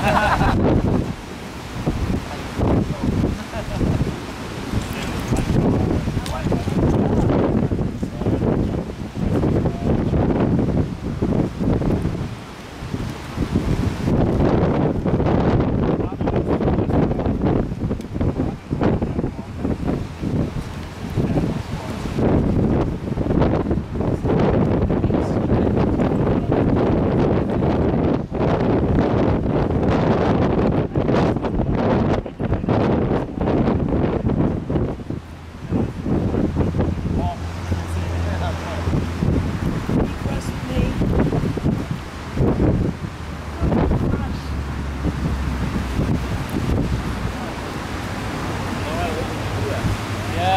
Ha ha ha!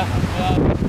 Yeah. yeah.